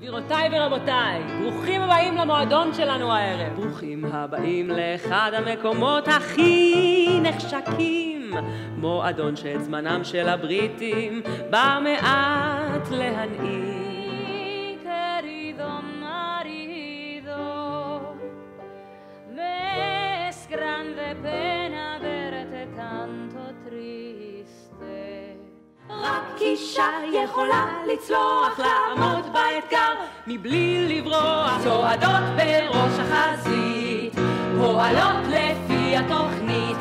גבירותיי ורבותיי, ברוכים הבאים למועדון שלנו הערב. ברוכים הבאים לאחד המקומות הכי נחשקים. מועדון שאת זמנם של הבריטים בא מעט להנאים. grande pena verte tanto triste. רק אישה יכולה לצלוח, לעמוד באתגר, מבלי לברוח. צועדות בראש החזית, פועלות לפי התוכנית,